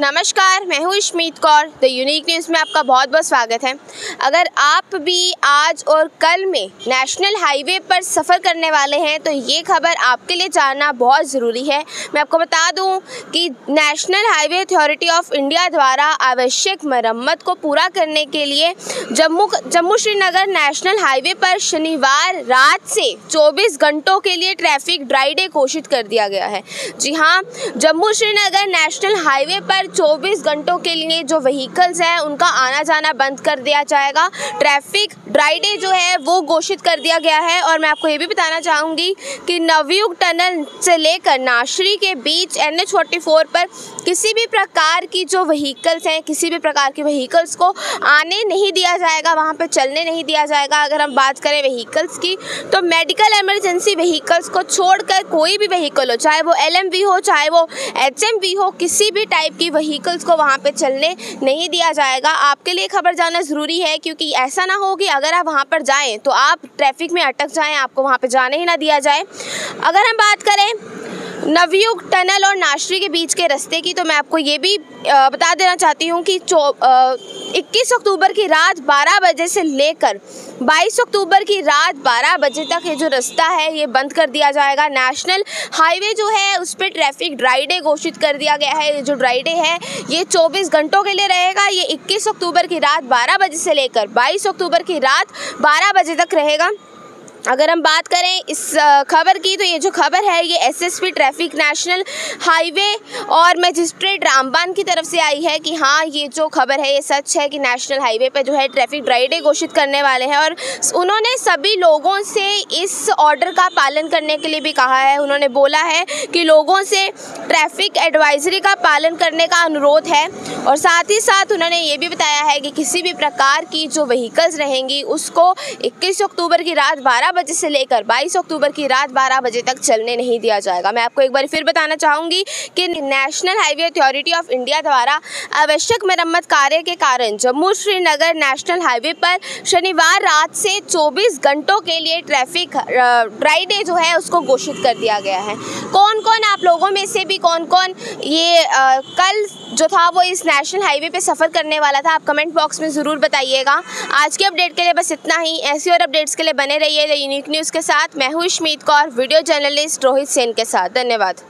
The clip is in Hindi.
नमस्कार, मैं हूँ Ishmeet Kaur the unique news में आपका बहुत बहुत स्वागत है। अगर आप भी आज और कल में नेशनल हाईवे पर सफ़र करने वाले हैं तो ये खबर आपके लिए जानना बहुत ज़रूरी है। मैं आपको बता दूँ कि national highway authority of India द्वारा आवश्यक मरम्मत को पूरा करने के लिए जम्मू जम्मू श्रीनगर नेशनल हाईवे पर शनिवार रात से 24 घंटों के लिए ट्रैफ़िक ड्राई डे घोषित कर दिया गया है। जी हाँ जम्मू श्रीनगर नेशनल हाईवे पर 24 घंटों के लिए जो व्हीकल्स हैं, उनका आना जाना बंद कर दिया जाएगा। ट्रैफ़िक ड्राई डे जो है, वो घोषित कर दिया गया है और मैं आपको ये भी बताना चाहूँगी कि नवयुग टनल से लेकर नाशरी के बीच एन एच पर किसी भी प्रकार की जो व्हीकल्स हैं, किसी भी प्रकार के व्हीकल्स को आने नहीं दिया जाएगा, वहाँ पर चलने नहीं दिया जाएगा। अगर हम बात करें व्हीकल्स की तो मेडिकल इमरजेंसी व्हीकल्स को छोड़कर कोई भी व्हीकल हो, चाहे वो एलएमवी हो, चाहे वो एचएमवी हो, किसी भी टाइप की व्हीकल्स को वहाँ पर चलने नहीं दिया जाएगा। आपके लिए खबर जाना ज़रूरी है क्योंकि ऐसा ना हो कि अगर आप वहाँ पर जाएँ तो आप ट्रैफ़िक में अटक जाएँ, आपको वहाँ पर जाने ही ना दिया जाए। अगर हम बात करें नवयुग टनल और नाशरी के बीच के रास्ते की तो मैं आपको ये भी बता देना चाहती हूँ कि इक्कीस अक्टूबर की रात 12 बजे से लेकर 22 अक्टूबर की रात 12 बजे तक ये जो रास्ता है, ये बंद कर दिया जाएगा। नेशनल हाईवे जो है, उस पर ट्रैफ़िक ड्राई डे घोषित कर दिया गया है। ये जो ड्राई डे है, ये 24 घंटों के लिए रहेगा। ये 21 अक्टूबर की रात 12 बजे से लेकर 22 अक्टूबर की रात 12 बजे तक रहेगा। अगर हम बात करें इस खबर की तो ये जो खबर है, ये एसएसपी ट्रैफ़िक नेशनल हाईवे और मजिस्ट्रेट रामबान की तरफ़ से आई है कि हाँ ये जो खबर है, ये सच है कि नेशनल हाईवे पर जो है ट्रैफ़िक ड्राई डे घोषित करने वाले हैं और उन्होंने सभी लोगों से इस ऑर्डर का पालन करने के लिए भी कहा है। उन्होंने बोला है कि लोगों से ट्रैफ़िक एडवाइजरी का पालन करने का अनुरोध है और साथ ही साथ उन्होंने ये भी बताया है कि किसी भी प्रकार की जो व्हीकल्स रहेंगी, उसको इक्कीस अक्टूबर की रात बारह बजे से लेकर 22 अक्टूबर की रात 12 बजे तक चलने नहीं दिया जाएगा। मैं आपको एक बार फिर बताना चाहूँगी कि national highway authority of India द्वारा आवश्यक मरम्मत कार्य के कारण जम्मू श्रीनगर नेशनल हाईवे पर शनिवार रात से 24 घंटों के लिए ट्रैफ़िक ड्राई डे जो है उसको घोषित कर दिया गया है। कौन कौन आप लोगों में से भी कौन कौन ये आ, कल जो था वो इस नेशनल हाईवे पे सफ़र करने वाला था आप कमेंट बॉक्स में ज़रूर बताइएगा। आज के अपडेट के लिए बस इतना ही। ऐसी और अपडेट्स के लिए बने रहिए यूनिक न्यूज़ के साथ। मैं हूँ कौर वीडियो जर्नलिस्ट रोहित सेन के साथ। धन्यवाद।